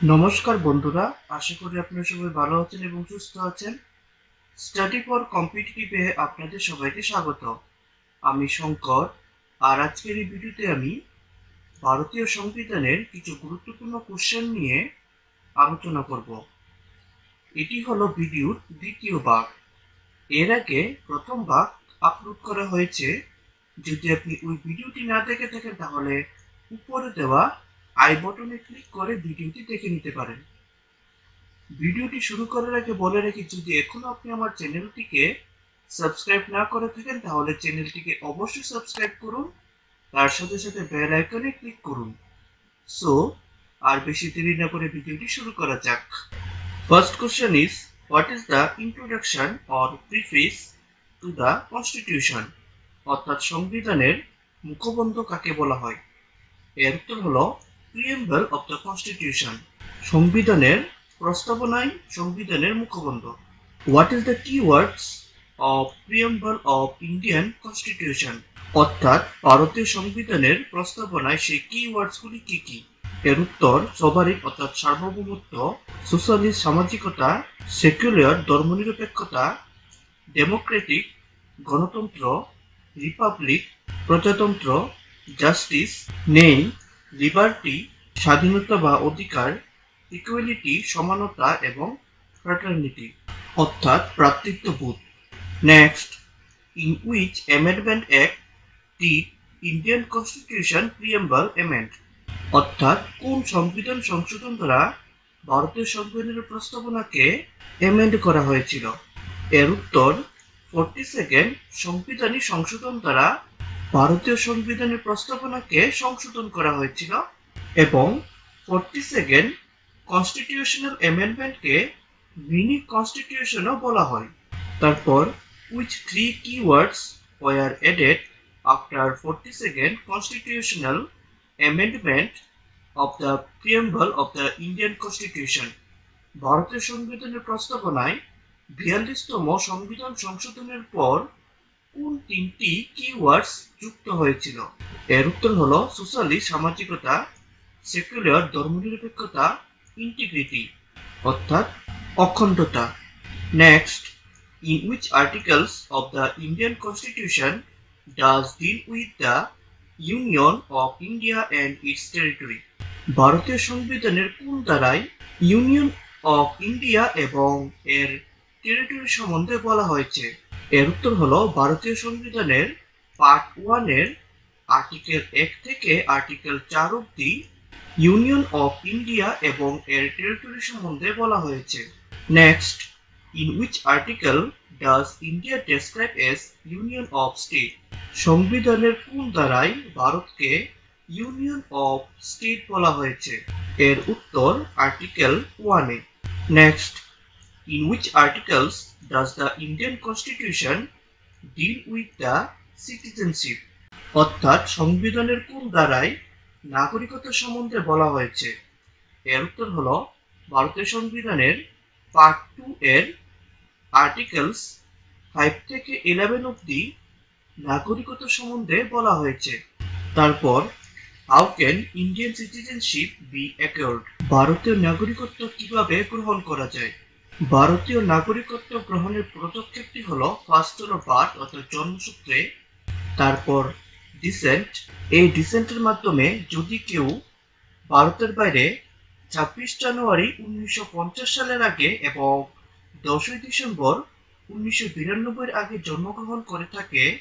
নমস্কার বন্ধুরা, আশা করি আপনারা সবাই ভালো আছেন এবং সুস্থ আছেন। স্টাডি ফর কম্পিটিটিভে আপনাদের সবাইকে স্বাগত। আমি শঙ্কর, আর আজকের এই ভিডিওতে আমি ভারতীয় সংবিধানের কিছু গুরুত্বপূর্ণ কোশ্চেন নিয়ে আলোচনা করব। এটি হলো ভিডিওর দ্বিতীয় ভাগ। এর আগে প্রথম ভাগ আপলোড করা হয়েছে। যদি আপনি ওই ভিডিওটি না দেখে থাকেন, তাহলে উপরে দেওয়া আই বটনে ক্লিক করে ভিডিওটি দেখে নিতে পারেন। ভিডিওটি শুরু করার আগে বলে রাখি, যদি এখনও আপনি আমার চ্যানেলটিকে সাবস্ক্রাইব না করে থাকেন, তাহলে চ্যানেলটিকে অবশ্যই সাবস্ক্রাইব করুন। তার সাথে সাথে বেল আইকনে ক্লিক করুন। সো আর বেশি দেরি না করে ভিডিওটি শুরু করা যাক। First question is what is the introduction or preface to the constitution অর্থাৎ সংবিধানের মুখবন্ধ কাকে বলা হয়? এর উত্তর হলো প্রিয়েম্বল অফ দ্য কনস্টিটিউশন সংবিধানের প্রস্তাবনায় সংবিধানের মুখবন্ধ what is the keywords of preamble of Indian constitution অর্থাৎ ভারতীয় সংবিধানের প্রস্তাবনায় সেই কিওয়ার্ডসগুলি কি কি? এর উত্তর সবারই, অর্থাৎ সার্বভৌমত্ব সোশ্যালিস্ট সামাজিকতা, সেকুলার, ধর্মনিরপেক্ষতা, ডেমোক্রেটিক, গণতন্ত্র, রিপাবলিক, প্রজাতন্ত্র, জাস্টিস, নেই লিবার্টি স্বাধীনতা বা অধিকার ইকুয়ালিটি সমানতা এবং ফ্র্যাটার্নিটি অর্থাৎ ভ্রাতৃত্ববোধ। Next in which amendment act the Indian constitution preamble amend অর্থাৎ কোন সংবিধান সংশোধন দ্বারা ভারতীয় সংবিধানের প্রস্তাবনাকে অ্যামেন্ড করা হয়েছিল। এর উত্তর ফোরটি সেকেন্ড সংবিধানী সংশোধন দ্বারা ভারতীয় সংবিধানের প্রস্তাবনাকে সংশোধন করা হয়েছিল এবং ফোরটি সেকেন্ড কনস্টিটিউশনাল অ্যামেন্ডমেন্টকে মিনি কনস্টিটিউশনও বলা হয়। তারপর which three keywords were added after forty second constitutional amendment of the preamble of the Indian constitution ভারতীয় সংবিধানের প্রস্তাবনায় বিয়াল্লিশতম সংবিধান সংশোধনের পর কোন তিনটি কিওয়ার্ডস যুক্ত হয়েছিল? এর উত্তর হলো সোশ্যালি সামাজিকতা সেকুলার ধর্মনিরপেক্ষতা ইন্টিগ্রিটি অর্থাৎ অখণ্ডতা। Next in which articles of the Indian constitution does deal with the union of India and its territory ভারতীয় সংবিধানের কোন দ্বারাই ইউনিয়ন অফ ইন্ডিয়া এবং এর টেরিটরি সম্বন্ধে বলা হয়েছে? এর উত্তর হলো ভারতীয় সংবিধানের পার্ট ওয়ানের আর্টিকেল এক থেকে আর্টিকেল চার অব্দি ইউনিয়ন অফ ইন্ডিয়া এবং এর টেরিটরি সম্বন্ধে বলা হয়েছে। Next in which article does India describe as union of state সংবিধানের কোন দ্বারাই ভারতকে ইউনিয়ন অফ স্টেট বলা হয়েছে? এর উত্তর আর্টিকেল ওয়ানে next in which articles does the Indian Constitution deal with the citizenship? অর্থাৎ সংবিধানের কোন দ্বারাই নাগরিকতা সম্বন্ধে বলা হয়েছে? এর উত্তর হলো ভারতীয় সংবিধানের পার্ট টু এর আর্টিকেলস ফাইভ থেকে ইলেভেন অব্দি নাগরিকতা সম্বন্ধে বলা হয়েছে। তারপর how can Indian citizenship be accord ভারতীয় নাগরিকত্ব কীভাবে গ্রহণ করা যায়? ভারতীয় নাগরিকত্ব গ্রহণের পদক্ষেপটি হলো ফার্স্ট হলো বার্থ অর্থাৎ জন্মসূত্রে তারপর ডিসেন্ট এই ডিসেন্টের মাধ্যমে যদি কেউ ভারতের বাইরে ছাব্বিশ জানুয়ারি উনিশশো সালের আগে এবং দশই ডিসেম্বর উনিশশো বিরানব্বই আগে জন্মগ্রহণ করে থাকে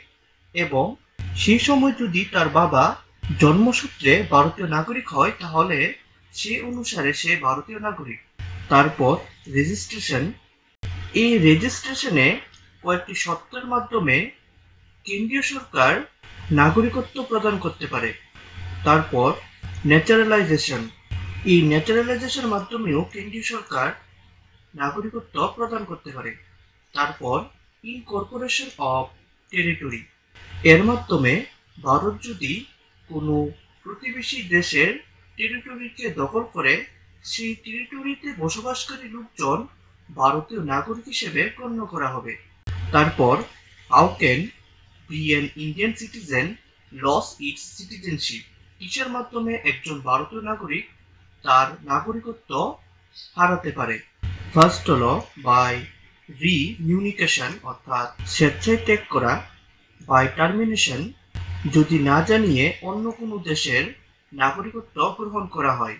এবং সেই সময় যদি তার বাবা জন্মসূত্রে ভারতীয় নাগরিক হয়, তাহলে সে অনুসারে সে ভারতীয় নাগরিক। তারপর রেজিস্ট্রেশন এই রেজিস্ট্রেশনে কয়েকটি শর্তের মাধ্যমে কেন্দ্রীয় সরকার নাগরিকত্ব প্রদান করতে পারে। তারপর ন্যাচারালাইজেশন এই ন্যাচারালাইজেশনের মাধ্যমেও কেন্দ্রীয় সরকার নাগরিকত্ব প্রদান করতে পারে। তারপর ইনকর্পোরেশন অফ টেরিটরি এর মাধ্যমে ভারত যদি কোনো প্রতিবেশী দেশের টেরিটরিকে দখল করে সেই টেরিটরিতে বসবাসকারী লোকজন ভারতীয় নাগরিক হিসেবে গণ্য করা হবে। তারপর how can be an Indian citizen lose its citizenship কিসের মাধ্যমে একজন ভারতীয় নাগরিক তার নাগরিকত্ব হারাতে পারে? ফার্স্ট হলো বাই রিমিউনিকেশন অর্থাৎ স্বেচ্ছায় ত্যাগ করা বাই টার্মিনেশন যদি না জানিয়ে অন্য কোনো দেশের নাগরিকত্ব গ্রহণ করা হয়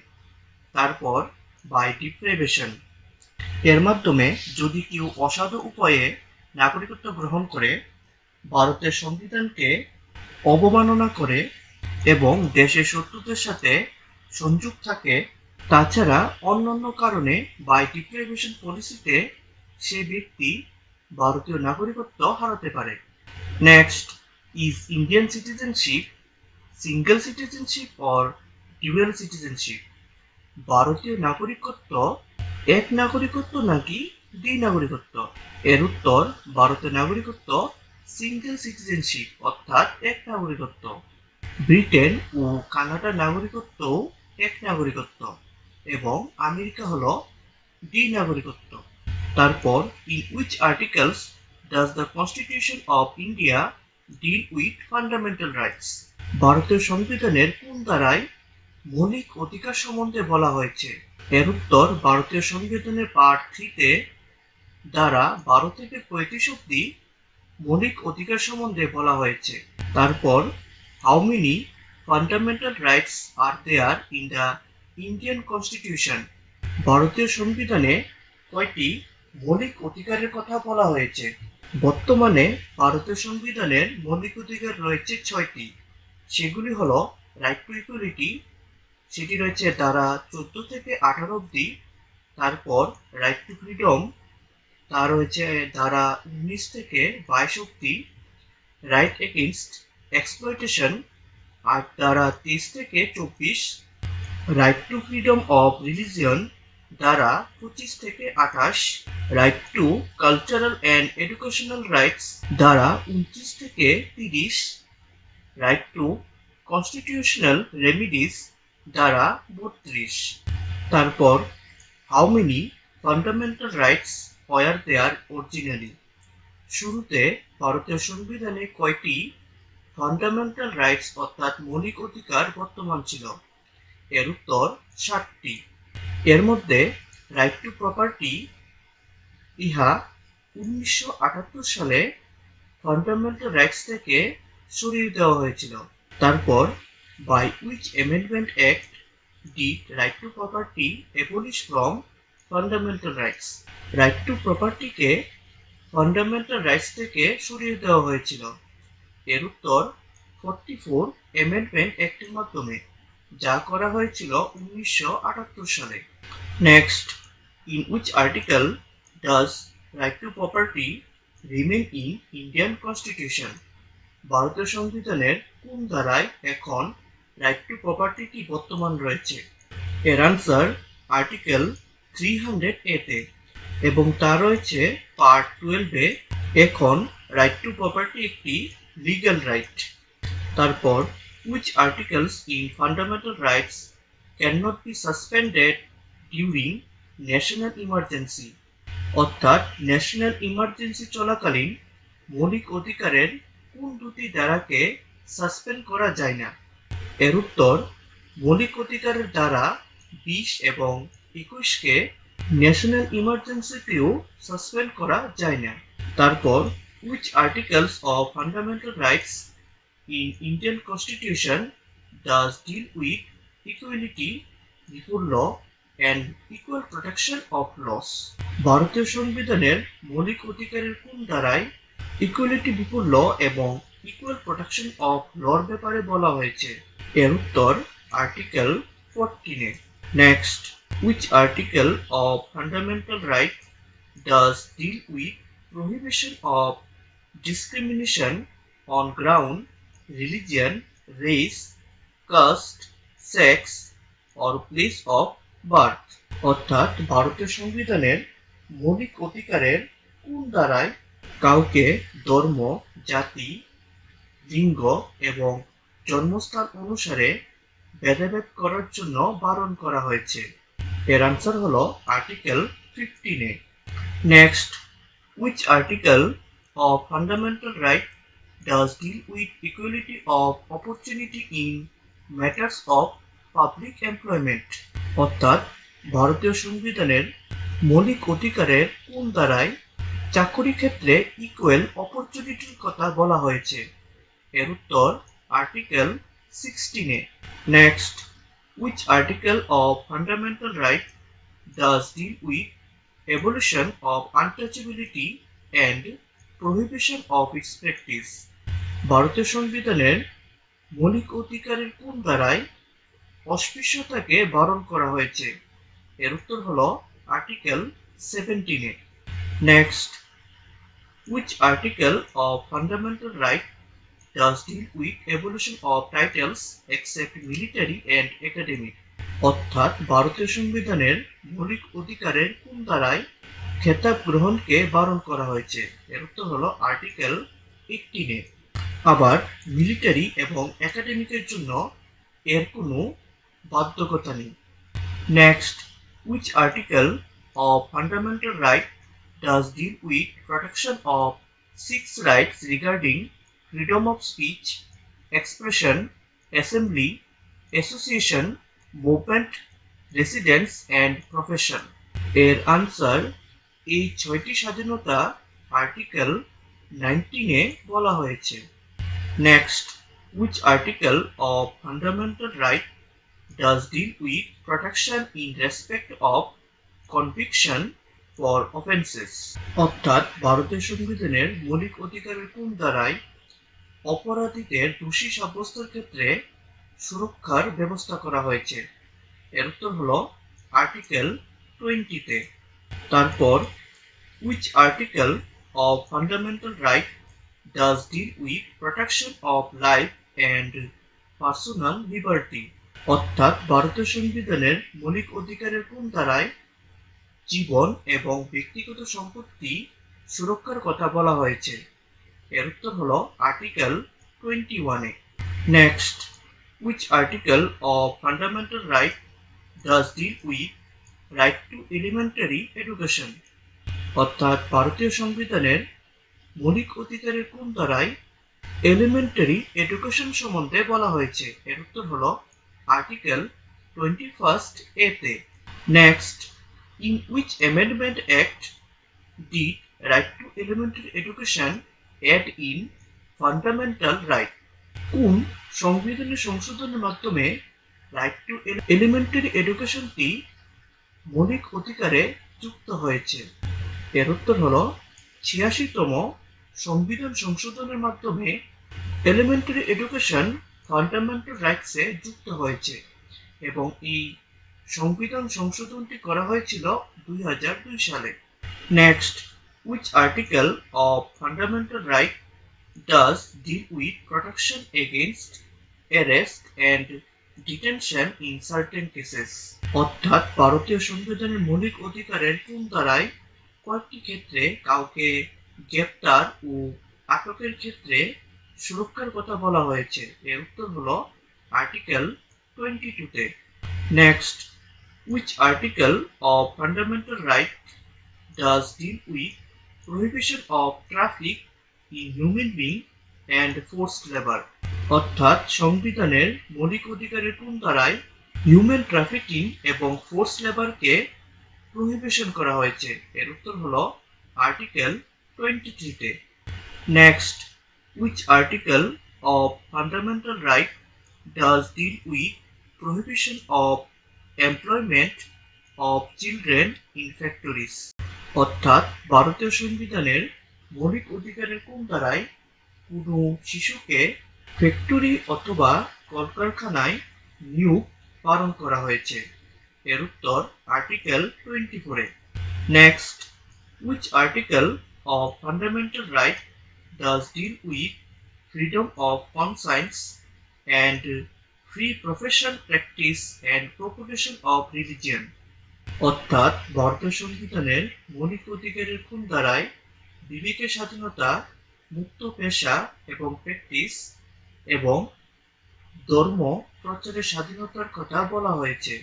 তারপর বাই ডিপ্রাইভেশন এর মাধ্যমে যদি কেউ অসাধু উপায়ে নাগরিকত্ব গ্রহণ করে, ভারতের সংবিধানকে অবমাননা করে এবং দেশের শত্রুদের সাথে সংযোগ থাকে, তাছাড়া অন্যান্য কারণে বাই ডিপ্রাইভেশন পলিসিতে সে ব্যক্তি ভারতীয় নাগরিকত্ব হারাতে পারে। Next is Indian citizenship single citizenship or dual citizenship ভারতীয় নাগরিকত্ব, এক নাগরিকত্ব নাকি দ্বি নাগরিকত্ব? এর উত্তর, ভারতের নাগরিকত্ব সিঙ্গেল সিটিজেনশিপ অর্থাৎ এক নাগরিকত্ব। ব্রিটেন ও কানাডার নাগরিকত্ব এক নাগরিকত্ব এবং আমেরিকা হলো দ্বি নাগরিকত্ব। তারপর in which articles does the constitution of India deal with fundamental rights ভারতীয় সংবিধানের কোন ধারায় মৌলিক অধিকার সম্বন্ধে বলা হয়েছে। এর উত্তর ভারতীয় সংবিধানের পার্ট থ্রিতে দ্বারা বারো থেকে পঁয়ত্রিশ অব্দি মৌলিক অধিকার সম্বন্ধে বলা হয়েছে। তারপর how many fundamental rights are there in the Indian constitution. ভারতীয় সংবিধানে কয়টি মৌলিক অধিকারের কথা বলা হয়েছে? বর্তমানে ভারতীয় সংবিধানের মৌলিক অধিকার রয়েছে ছয়টি। সেগুলি হল রাইট টু ইকুয়ালিটি সেটি রয়েছে ধারা চোদ্দ থেকে আঠারো অব্দি তারপর রাইট টু ফ্রিডম তা রয়েছে ধারা উনিশ থেকে বাইশ অব্দি রাইট এগেনস্ট এক্সপ্লয়টেশন আর ধারা তেইশ থেকে চব্বিশ। Right to freedom of religion দ্বারা পঁচিশ থেকে আঠাশ। Right to cultural and educational rights দ্বারা উনত্রিশ থেকে তিরিশ। রাইট টু কনস্টিটিউশনাল রেমিডিস দ্বারা বত্রিশ। তারপর how many fundamental rights were there originally শুরুতে ভারতীয় সংবিধানে কয়টি ফান্ডামেন্টাল রাইটস অর্থাৎ মৌলিক অধিকার বর্তমান ছিল? এর উত্তর, ষাটটি। এর মধ্যে রাইট টু প্রপার্টি ইহা উনিশশো আটাত্তর সালে ফান্ডামেন্টাল রাইটস থেকে সরিয়ে দেওয়া হয়েছিল। তারপর by which amendment act did right to property abolish from fundamental rights right to প্রপার্টিকে fundamental rights থেকে সরিয়ে দেওয়া হয়েছিল। এর উত্তর ফোরটি ফোর অ্যামেন্ডমেন্ট অ্যাক্টের মাধ্যমে, যা করা হয়েছিল উনিশশো আটাত্তর সালে। Next in which article does right to property remain in Indian constitution ভারতীয় সংবিধানের কোন ধারায় এখন রাইট টু প্রপার্টিটি বর্তমান রয়েছে এর আনসার আর্টিকেল থ্রি হান্ড্রেড এতে এবং তা রয়েছে পার্ট টুয়েলভে এখন রাইট টু প্রপার্টি একটি লিগ্যাল রাইট তারপর which articles in fundamental rights cannot be suspended during national emergency? অর্থাৎ ন্যাশনাল ইমার্জেন্সি চলাকালীন মৌলিক অধিকারের কোন দুটি ধারাকে সাসপেন্ড করা যায় না। এর উত্তর মৌলিক অধিকারের দ্বারা বিশ এবং একুশ কে ন্যাশনাল ইমার্জেন্সিতেও সাসপেন্ড করা যায় না। তারপর which articles of fundamental rights in Indian constitution does deal with equality equal law and equal protection of laws ভারতীয় সংবিধানের মৌলিক অধিকারের কোন দ্বারাই ইকুয়ালিটি বিপুল ল এবং ইকুয়াল প্রোটেকশন অফ লর ব্যাপারে বলা হয়েছে। এর উত্তর article ফোরটিনে next which article of fundamental right does deal with prohibition of discrimination on ground religion, race caste sex or place of birth অর্থাৎ ভারতীয় সংবিধানের মৌলিক অধিকারের কোন দ্বারায় কাউকে ধর্ম জাতি লিঙ্গ এবং জন্মস্থান অনুসারে ভেদাভেদ করার জন্য বারণ করা হয়েছে। এর আনসার হলো article ফিফটিনে next which article of fundamental right does deal with equality of opportunity in matters of public employment অর্থাৎ ভারতীয় সংবিধানের মৌলিক অধিকারের কোন দ্বারায় চাকরি ক্ষেত্রে ইকুয়াল অপরচুনিটির কথা বলা হয়েছে। এর উত্তর article সিক্সটিনে next which article of fundamental right does deal with evolution of untouchability and prohibition of its practice ভারতীয় সংবিধানের মৌলিক অধিকারের কোন দ্বারায় অস্পৃশ্যতাকে বারণ করা হয়েছে? এর উত্তর হল article সেভেন্টিনে next which article of fundamental right terms deal with evolution of titles except military and academic অর্থাৎ ভারতীয় সংবিধানের মৌলিক অধিকারের কোন দ্বারায় খেতাব গ্রহণকে বারণ করা হয়েছে। এর উত্তর হল আর্টিকেল এইটিনে আবার মিলিটারি এবং একাডেমিকের জন্য এর কোনো বাধ্যকতা নেই। Next which article of fundamental right does deal with protection of six rights regarding freedom of speech expression assembly, association, movement, residence and profession এর আনসার এই ছয়টি স্বাধীনতা আর্টিকেল নাইনটিনে বলা হয়েছে। Next which article of fundamental right does deal with protection in respect of conviction for offences অর্থাৎ ভারতের সংবিধানের মৌলিক অধিকারের কোন দ্বারাই অপরাধীদের দোষী সাব্যস্তের ক্ষেত্রে সুরক্ষার ব্যবস্থা করা হয়েছে। এর উত্তর হলো আর্টিকেল টোয়েন্টিতে তারপর, which article of fundamental right does deal with protection of life and personal liberty অর্থাৎ, ভারতীয় সংবিধানের মৌলিক অধিকারের কোন ধারায় জীবন এবং ব্যক্তিগত সম্পত্তি সুরক্ষার কথা বলা হয়েছে। এর উত্তর হল আর্টিকেল টোয়েন্টি ওয়ানে next which article of fundamental right does deal with right to elementary education অর্থাৎ ভারতীয় সংবিধানের মৌলিক অধিকারের কোন দ্বারায় এলিমেন্টারি এডুকেশন সম্বন্ধে বলা হয়েছে? এর উত্তর হল আর্টিকেল টোয়েন্টি ফার্স্ট এ তে next in which amendment act the right to elementary education add in fundamental right. কোন সংবিধানের সংশোধনের মাধ্যমে রাইট টু এলিমেন্টারি এডুকেশনটি মৌলিক অধিকারে যুক্ত হয়েছে? এর উত্তর হলো ছিয়াশিতম সংবিধান সংশোধনের মাধ্যমে এলিমেন্টারি এডুকেশন ফান্ডামেন্টাল রাইটসে যুক্ত হয়েছে এবং এই সংবিধান সংশোধনটি করা হয়েছিল দুই হাজার দুই সালে। Next which article of fundamental right does deal with protection against arrest and detention in certain cases অর্থাৎ ভারতীয় সংবিধানের মৌলিক অধিকারের কোন দ্বারায় কয়েকটি ক্ষেত্রে কাউকে গ্রেপ্তার ও আটকের ক্ষেত্রে সুরক্ষার কথা বলা হয়েছে এর উত্তর হলো আর্টিকেল টোয়েন্টি টুতে next which article of fundamental right does deal with prohibition of traffic in human being and force labour অর্থাৎ সংবিধানের মৌলিক অধিকারের কোন দ্বারাই হিউম্যান ট্রাফিকিং এবং ফোর্স লেবারকে প্রহিবিশন করা হয়েছে। এর উত্তর হল আর্টিকেল টোয়েন্টি থ্রিতে next which article of fundamental right does deal with prohibition of employment of children in factories অর্থাৎ ভারতীয় সংবিধানের মৌলিক অধিকারের কোন দ্বারায় কোনো শিশুকে ফ্যাক্টরি অথবা কলকারখানায় নিয়োগ পালন করা হয়েছে। এর উত্তর আর্টিকেল টোয়েন্টি ফোরে next which article of fundamental right does deal with freedom of conscience and free profession practice and propagation of religion অর্থাৎ ভারতীয় সংবিধানের মৌলিক অধিকারের কোন দ্বারায় বিবেকের স্বাধীনতা, মুক্ত পেশা এবং প্র্যাকটিস এবং ধর্ম প্রচারের স্বাধীনতার কথা বলা হয়েছে।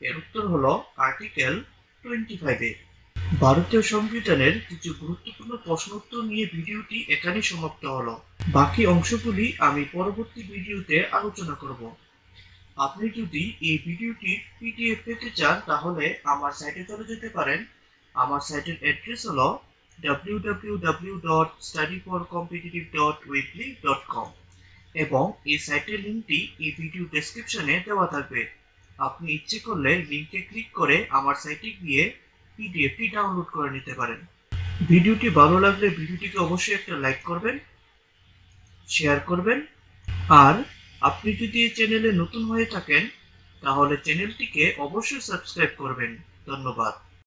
এর উত্তর হল আর্টিকেল টোয়েন্টি ফাইভে ভারতীয় সংবিধানের কিছু গুরুত্বপূর্ণ প্রশ্ন উত্তর নিয়ে ভিডিওটি এখানেই সমাপ্ত হলো। বাকি অংশগুলি আমি পরবর্তী ভিডিওতে আলোচনা করব। আপনি যদি এই ভিডিওটির পিডিএফ পেতে চান, তাহলে আমার সাইটে চলে যেতে পারেন। আমার সাইটের অ্যাড্রেস হলো www.studyforcompetitive.weebly.com এবং এই সাইটের লিঙ্কটি এই ভিডিও ডেসক্রিপশনে দেওয়া থাকবে। আপনি ইচ্ছে করলে লিঙ্কে ক্লিক করে আমার সাইটে গিয়ে পিডিএফটি ডাউনলোড করে নিতে পারেন। ভিডিওটি ভালো লাগলে ভিডিওটিকে অবশ্যই একটা লাইক করবেন শেয়ার করবেন, আর আপনি যদি এই চ্যানেলে নতুন হয়ে থাকেন তাহলে চ্যানেলটিকে অবশ্যই সাবস্ক্রাইব করবেন। ধন্যবাদ।